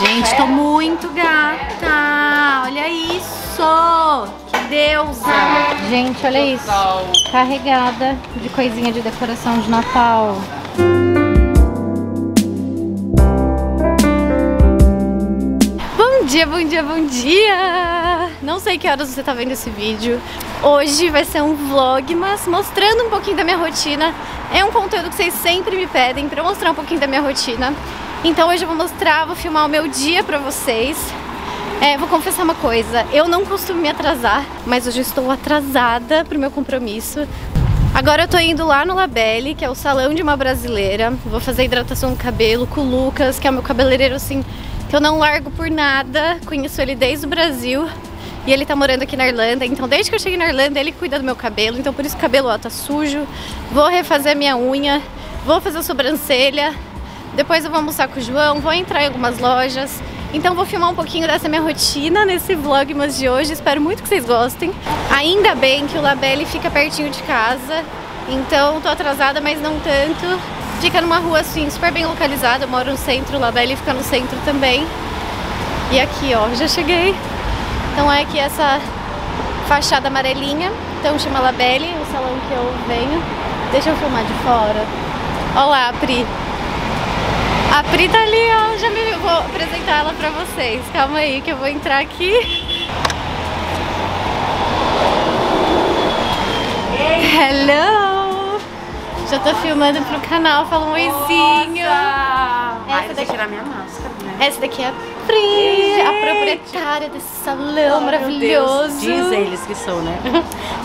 Gente, tô muito gata. Olha isso. Que deusa. Gente, olha isso. Carregada de coisinha de decoração de Natal. Bom dia, bom dia, bom dia! Não sei que horas você tá vendo esse vídeo. Hoje vai ser um vlog, mas mostrando um pouquinho da minha rotina. É um conteúdo que vocês sempre me pedem pra mostrar um pouquinho da minha rotina. Então hoje eu vou mostrar, vou filmar o meu dia pra vocês. É, vou confessar uma coisa, eu não costumo me atrasar, mas hoje eu estou atrasada pro meu compromisso. Agora eu tô indo lá no Labelle, que é o salão de uma brasileira. Vou fazer hidratação no cabelo com o Lucas, que é o meu cabeleireiro assim, que eu não largo por nada. Conheço ele desde o Brasil. E ele tá morando aqui na Irlanda, então desde que eu cheguei na Irlanda ele cuida do meu cabelo, então por isso o cabelo ó, tá sujo. Vou refazer minha unha, vou fazer a sobrancelha, depois eu vou almoçar com o João, vou entrar em algumas lojas. Então vou filmar um pouquinho dessa minha rotina nesse vlogmas de hoje. Espero muito que vocês gostem. Ainda bem que o Labelle fica pertinho de casa. Então tô atrasada, mas não tanto. Fica numa rua assim, super bem localizada. Eu moro no centro, o Labelle fica no centro também. E aqui, ó, já cheguei. Então é aqui essa fachada amarelinha. Então chama Labelle, o salão que eu venho. Deixa eu filmar de fora. Olá, Pri. A Pri tá ali, ó, já me. Vou apresentar ela pra vocês. Calma aí que eu vou entrar aqui. Hello! Já tô filmando pro canal, fala um oizinho. Essa daqui, tirar minha máscara, né? essa daqui é a Pri, a proprietária desse salão maravilhoso. Diz eles que sou, né?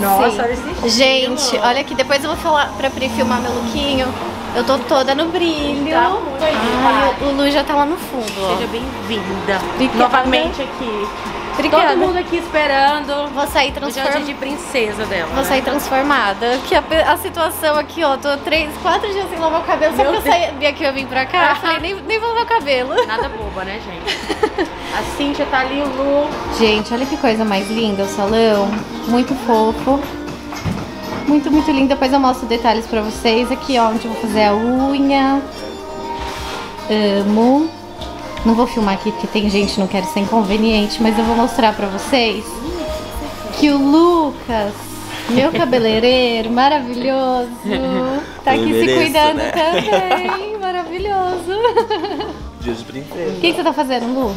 Nossa, olha esse. Gente, olha aqui, depois eu vou falar pra Pri filmar meu lookinho. Eu tô toda no brilho. Tá muito Ai, o Lu já tá lá no fundo, ó. Seja bem-vinda novamente aqui. Obrigada. Todo mundo aqui esperando Vou sair transformada. de princesa dela. Vou né? sair transformada. Que a, a situação aqui, ó, tô três, quatro dias sem lavar o cabelo. Só Meu que eu saí aqui, eu vim pra cá, eu falei, nem, nem vou lavar o cabelo. Nada boba, né, gente? A Cíntia tá ali, o Lu. Gente, olha que coisa mais linda o salão. Muito fofo. Muito, muito lindo. Depois eu mostro detalhes pra vocês. Aqui, ó, onde eu vou fazer a unha. Amo. Não vou filmar aqui porque tem gente, não quero ser inconveniente, mas eu vou mostrar pra vocês que o Lucas, meu cabeleireiro maravilhoso, tá aqui se mereço, cuidando né? também. Maravilhoso. Dia de princesa. O que, que você tá fazendo, Lu?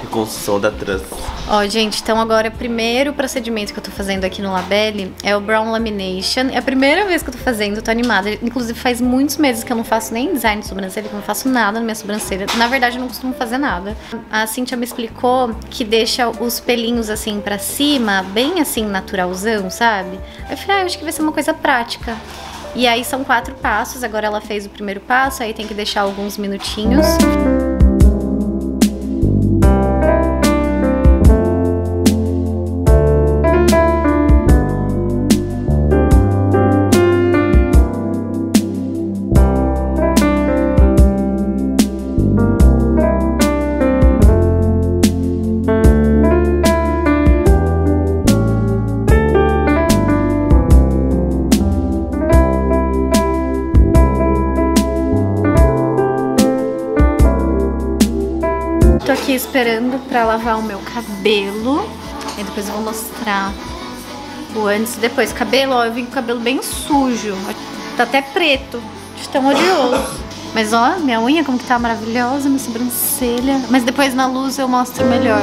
Reconstrução da trança. Ó, gente, então agora o primeiro procedimento que eu tô fazendo aqui no Labelle é o Brown Lamination. É a primeira vez que eu tô fazendo, tô animada. Inclusive faz muitos meses que eu não faço nem design de sobrancelha, que eu não faço nada na minha sobrancelha. Na verdade, eu não costumo fazer nada. A Cintia me explicou que deixa os pelinhos assim pra cima, bem assim naturalzão, sabe? Aí eu falei, ah, eu acho que vai ser uma coisa prática. E aí são quatro passos, agora ela fez o primeiro passo, aí tem que deixar alguns minutinhos. Tô aqui esperando pra lavar o meu cabelo. E depois eu vou mostrar o antes e depois. Cabelo, ó, eu vim com o cabelo bem sujo. Tá até preto, de tão oleoso. Mas ó, minha unha como que tá maravilhosa, minha sobrancelha. Mas depois na luz eu mostro melhor.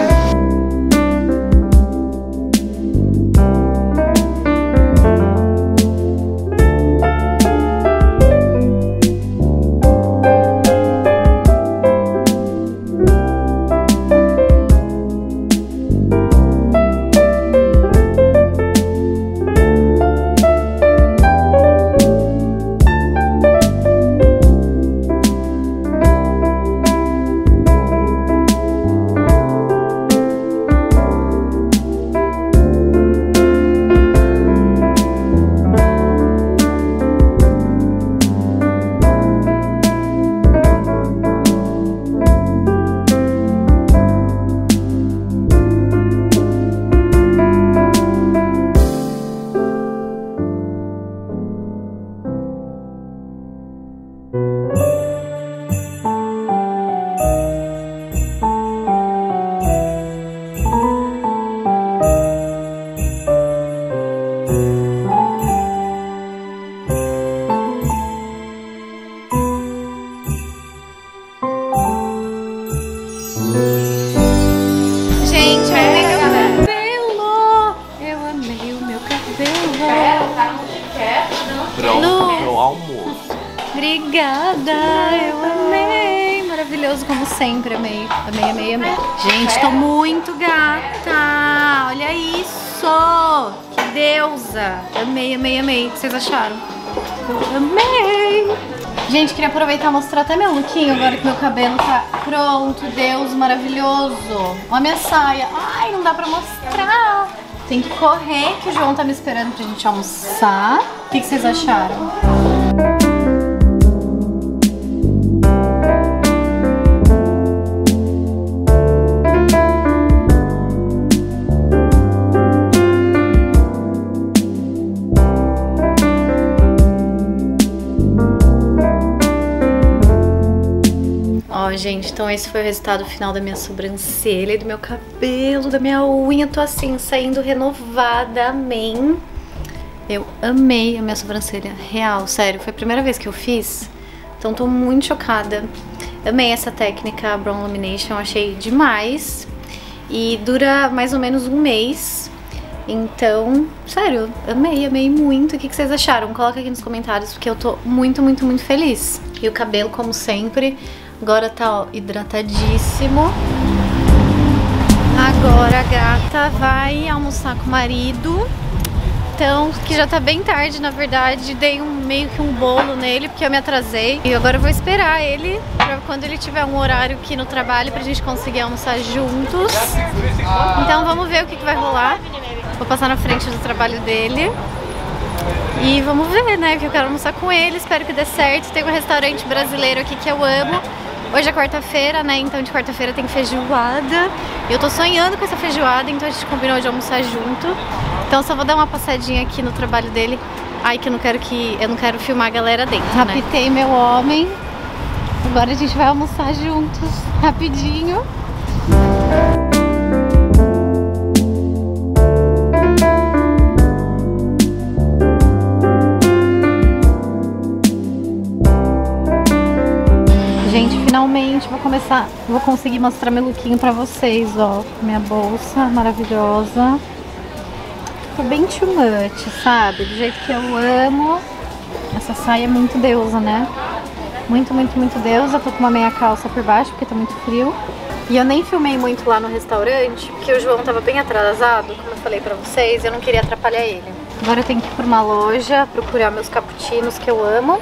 Deusa. Amei, amei, amei. O que vocês acharam? Eu amei. Gente, queria aproveitar e mostrar até meu lookinho agora que meu cabelo tá pronto. Deus, maravilhoso. Olha a minha saia. Ai, não dá pra mostrar. Tem que correr que o João tá me esperando pra gente almoçar. O que, que vocês acharam? Gente, então esse foi o resultado final da minha sobrancelha e do meu cabelo, da minha unha. Tô assim, saindo renovada, amém. Eu amei a minha sobrancelha, real, sério. Foi a primeira vez que eu fiz, então tô muito chocada. Amei essa técnica Brown Lamination, achei demais. E dura mais ou menos um mês. Então, sério, amei, amei muito. O que vocês acharam? Coloca aqui nos comentários, porque eu tô muito, muito, muito feliz. E o cabelo, como sempre, agora tá ó, hidratadíssimo. Agora a gata vai almoçar com o marido. Então, que já tá bem tarde, na verdade, dei um, meio que um bolo nele, porque eu me atrasei. E agora eu vou esperar ele, pra quando ele tiver um horário aqui no trabalho, pra gente conseguir almoçar juntos. Então vamos ver o que, que vai rolar. Vou passar na frente do trabalho dele. E vamos ver, né? Que eu quero almoçar com ele, espero que dê certo. Tem um restaurante brasileiro aqui que eu amo. Hoje é quarta-feira, né? Então de quarta-feira tem feijoada. Eu tô sonhando com essa feijoada, então a gente combinou de almoçar junto. Então só vou dar uma passadinha aqui no trabalho dele. Ai, que eu não quero que. Eu não quero filmar a galera dentro. Né? Rapitei meu homem. Agora a gente vai almoçar juntos, rapidinho. Finalmente vou começar, vou conseguir mostrar meu lookinho pra vocês, ó. Minha bolsa maravilhosa. Tô bem too much, sabe? Do jeito que eu amo. Essa saia é muito deusa, né? Muito, muito, muito deusa. Tô com uma meia calça por baixo, porque tá muito frio. E eu nem filmei muito lá no restaurante, porque o João tava bem atrasado, como eu falei pra vocês, eu não queria atrapalhar ele. Agora eu tenho que ir pra uma loja, procurar meus cappuccinos que eu amo,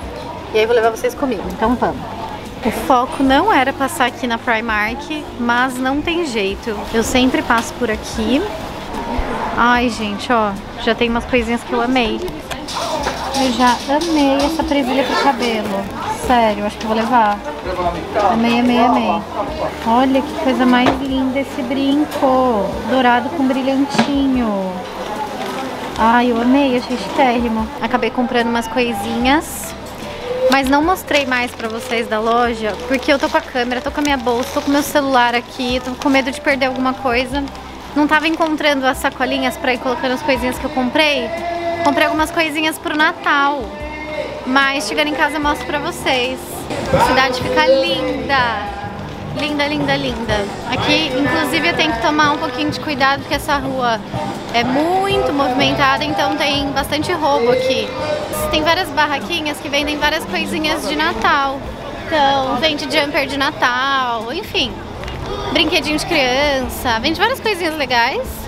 e aí vou levar vocês comigo. Então vamos. O foco não era passar aqui na Primark, mas não tem jeito. Eu sempre passo por aqui. Ai, gente, ó, já tem umas coisinhas que eu amei. Eu já amei essa presilha pro cabelo. Sério, acho que vou levar. Amei, amei, amei. Olha que coisa mais linda esse brinco. Dourado com brilhantinho. Ai, eu amei, achei chiquérrimo. Acabei comprando umas coisinhas. Mas não mostrei mais pra vocês da loja, porque eu tô com a câmera, tô com a minha bolsa, tô com meu celular aqui, tô com medo de perder alguma coisa. Não tava encontrando as sacolinhas pra ir colocando as coisinhas que eu comprei. Comprei algumas coisinhas pro Natal. Mas chegando em casa eu mostro pra vocês. A cidade fica linda. Linda, linda, linda. Aqui, inclusive, eu tenho que tomar um pouquinho de cuidado porque essa rua é muito movimentada, então tem bastante roubo aqui. Tem várias barraquinhas que vendem várias coisinhas de Natal. Então, vende jumper de Natal, enfim, brinquedinho de criança, vende várias coisinhas legais.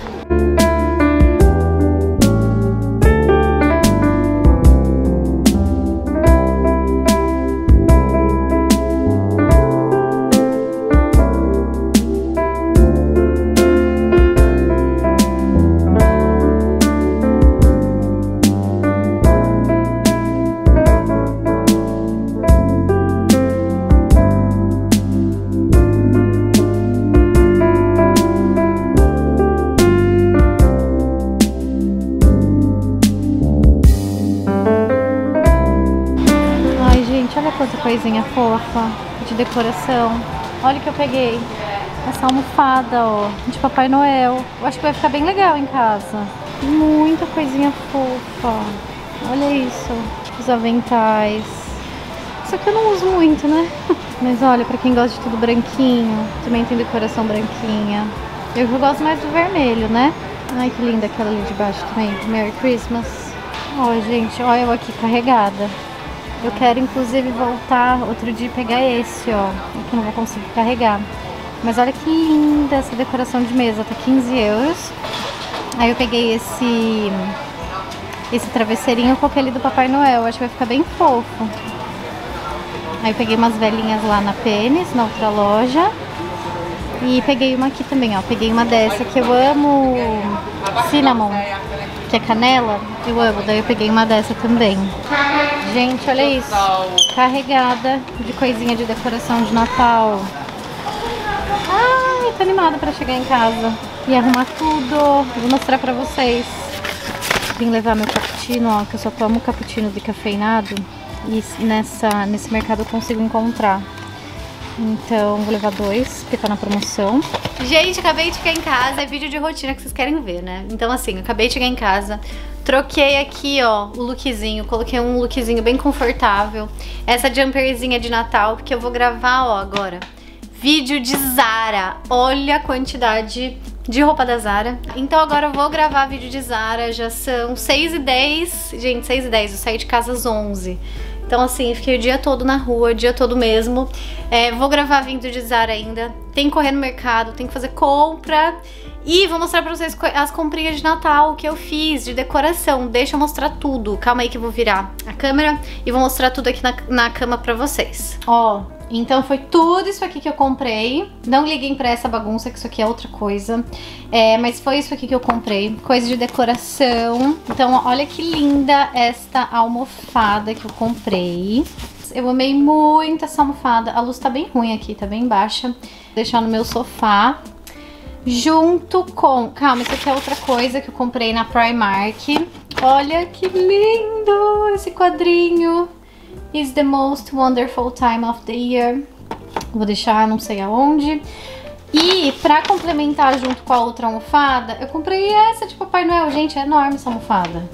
Quanta coisinha fofa de decoração. Olha o que eu peguei. Essa almofada, ó, de Papai Noel. Eu acho que vai ficar bem legal em casa. Muita coisinha fofa. Olha isso. Os aventais. só que eu não uso muito, né? Mas olha, pra quem gosta de tudo branquinho, também tem decoração branquinha. Eu gosto mais do vermelho, né? Ai, que linda aquela ali de baixo também. Merry Christmas. Ó, gente, olha eu aqui carregada. Eu quero, inclusive, voltar outro dia e pegar esse, ó. Que não vou conseguir carregar. Mas olha que linda essa decoração de mesa. Tá 15 euros. Aí eu peguei esse... Esse travesseirinho com aquele do Papai Noel. Acho que vai ficar bem fofo. Aí eu peguei umas velhinhas lá na Pênis, na outra loja. E peguei uma aqui também, ó. Peguei uma dessa que eu amo cinnamon, que é canela. Eu amo, daí eu peguei uma dessa também. Gente, olha isso. Carregada de coisinha de decoração de Natal. Ai, tô animada pra chegar em casa e arrumar tudo. Vou mostrar pra vocês. Vim levar meu cappuccino, ó, que eu só tomo cappuccino decafeinado. E nessa, nesse mercado eu consigo encontrar. Então vou levar dois, porque tá na promoção. Gente, acabei de chegar em casa, é vídeo de rotina que vocês querem ver, né? Então assim, acabei de chegar em casa, troquei aqui, ó, o lookzinho, coloquei um lookzinho bem confortável. Essa jumperzinha de Natal, porque eu vou gravar, ó, agora, vídeo de Zara. Olha a quantidade de roupa da Zara. Então agora eu vou gravar vídeo de Zara, já são 6 e 10. Gente, 6 e 10, eu saí de casa às 11. Então, assim, fiquei o dia todo na rua, o dia todo mesmo. É, vou gravar vindo de Zara ainda. Tem que correr no mercado, tem que fazer compra. E vou mostrar pra vocês as comprinhas de Natal que eu fiz, de decoração. Deixa eu mostrar tudo. Calma aí que eu vou virar a câmera e vou mostrar tudo aqui na, na cama pra vocês. Ó, então foi tudo isso aqui que eu comprei. Não liguem pra essa bagunça, que isso aqui é outra coisa. É, mas foi isso aqui que eu comprei. Coisa de decoração. Então, olha que linda esta almofada que eu comprei. Eu amei muito essa almofada. A luz tá bem ruim aqui, tá bem baixa. Vou deixar no meu sofá. Junto com... Calma, isso aqui é outra coisa que eu comprei na Primark. Olha que lindo esse quadrinho. Is the most wonderful time of the year. Vou deixar não sei aonde. E pra complementar junto com a outra almofada, eu comprei essa de Papai Noel. Gente, é enorme essa almofada.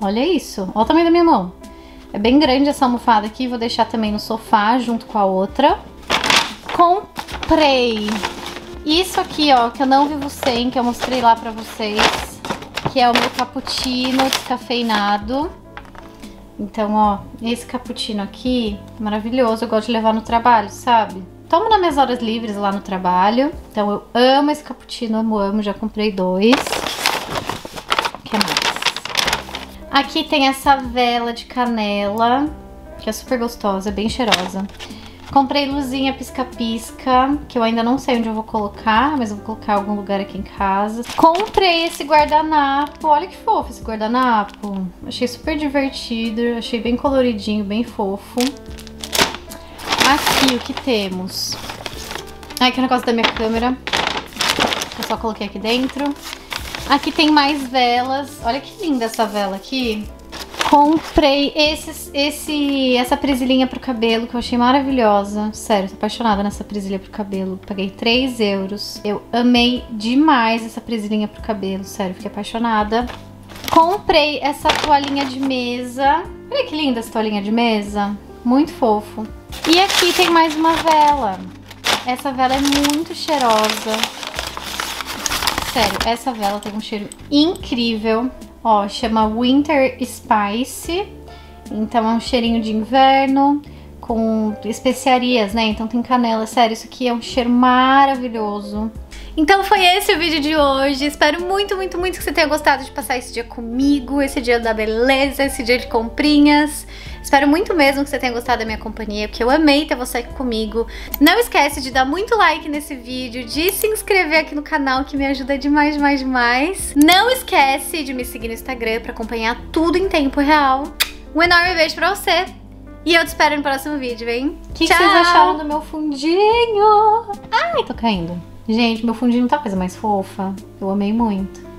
Olha isso. Olha o tamanho da minha mão. É bem grande essa almofada aqui. Vou deixar também no sofá junto com a outra. Comprei isso aqui, ó, que eu não vivo sem, que eu mostrei lá pra vocês. Que é o meu cappuccino descafeinado. Então, ó, esse cappuccino aqui, maravilhoso. Eu gosto de levar no trabalho, sabe? Tomo nas minhas horas livres lá no trabalho. Então, eu amo esse cappuccino, amo, amo. Já comprei dois. O que mais? Aqui tem essa vela de canela, que é super gostosa, bem cheirosa. Comprei luzinha pisca-pisca, que eu ainda não sei onde eu vou colocar, mas eu vou colocar em algum lugar aqui em casa. Comprei esse guardanapo, olha que fofo esse guardanapo. Achei super divertido, achei bem coloridinho, bem fofo. Aqui o que temos? Aqui é o negócio da minha câmera. Eu só coloquei aqui dentro. Aqui tem mais velas. Olha que linda essa vela aqui. Comprei esse, esse, essa presilhinha pro cabelo que eu achei maravilhosa. Sério, tô apaixonada nessa presilha pro cabelo. Paguei 3 euros. Eu amei demais essa presilhinha pro cabelo. Sério, fiquei apaixonada. Comprei essa toalhinha de mesa. Olha que linda essa toalhinha de mesa. Muito fofo. E aqui tem mais uma vela. Essa vela é muito cheirosa. Sério, essa vela tem um cheiro incrível. Ó, chama Winter Spice. Então é um cheirinho de inverno com especiarias, né? Então tem canela. Sério, isso aqui é um cheiro maravilhoso. Então foi esse o vídeo de hoje. Espero muito, muito, muito que você tenha gostado de passar esse dia comigo, esse dia da beleza, esse dia de comprinhas. Espero muito mesmo que você tenha gostado da minha companhia, porque eu amei ter você aqui comigo. Não esquece de dar muito like nesse vídeo, de se inscrever aqui no canal, que me ajuda demais, demais, demais. Não esquece de me seguir no Instagram para acompanhar tudo em tempo real. Um enorme beijo pra você! E eu te espero no próximo vídeo, hein? O que, que, vocês acharam do meu fundinho? Ai, tô caindo. Gente, meu fundinho tá coisa mais fofa. Eu amei muito.